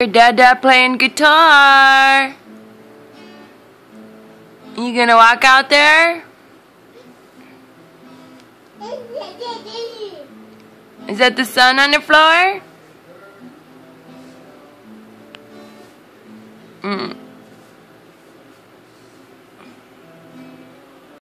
Your dada playing guitar. You gonna walk out there? Is that the sun on the floor? Mm.